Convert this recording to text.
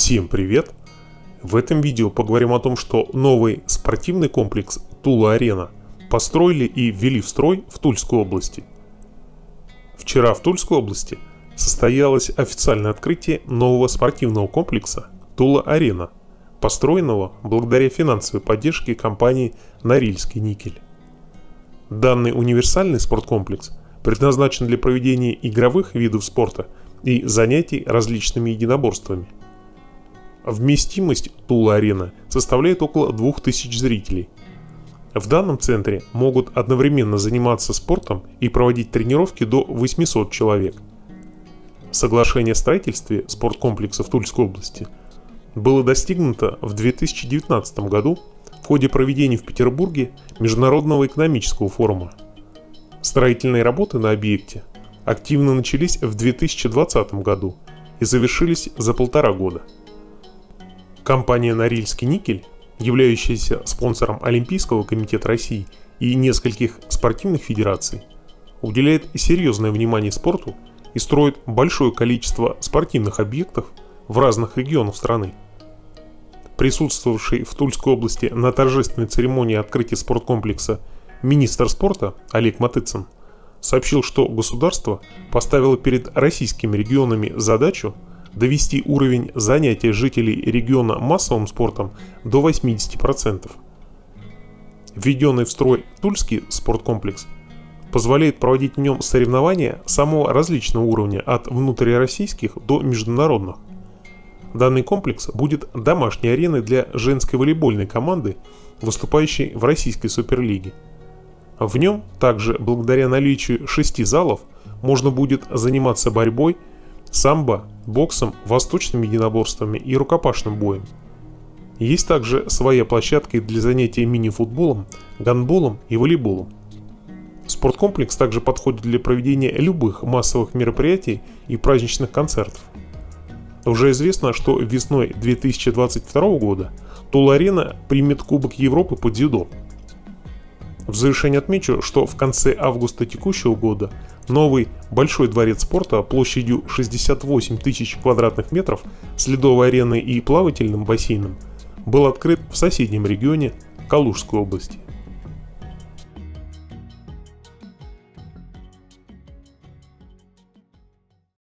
Всем привет! В этом видео поговорим о том, что новый спортивный комплекс Тула-Арена построили и ввели в строй в Тульской области. Вчера в Тульской области состоялось официальное открытие нового спортивного комплекса Тула-Арена, построенного благодаря финансовой поддержке компании «Норильский никель». Данный универсальный спорткомплекс предназначен для проведения игровых видов спорта и занятий различными единоборствами – Вместимость Тула-арена составляет около 2000 зрителей. В данном центре могут одновременно заниматься спортом и проводить тренировки до 800 человек. Соглашение о строительстве спорткомплекса в Тульской области было достигнуто в 2019 году в ходе проведения в Петербурге Международного экономического форума. Строительные работы на объекте активно начались в 2020 году и завершились за полтора года – Компания «Норильский никель», являющаяся спонсором Олимпийского комитета России и нескольких спортивных федераций, уделяет серьезное внимание спорту и строит большое количество спортивных объектов в разных регионах страны. Присутствовавший в Тульской области на торжественной церемонии открытия спорткомплекса министр спорта Олег Матыцын сообщил, что государство поставило перед российскими регионами задачу – довести уровень занятия жителей региона массовым спортом до 80%. Введенный в строй Тульский спорткомплекс позволяет проводить в нем соревнования самого различного уровня от внутрироссийских до международных. Данный комплекс будет домашней ареной для женской волейбольной команды, выступающей в российской суперлиге. В нем также благодаря наличию шести залов можно будет заниматься борьбой, самбо, боксом, восточными единоборствами и рукопашным боем. Есть также своя площадка для занятий мини-футболом, гандболом и волейболом. Спорткомплекс также подходит для проведения любых массовых мероприятий и праздничных концертов. Уже известно, что весной 2022 года Тула-Арена примет Кубок Европы по дзюдо – в завершение отмечу, что в конце августа текущего года новый Большой дворец спорта площадью 68 тысяч квадратных метров с ледовой ареной и плавательным бассейном был открыт в соседнем регионе Калужской области.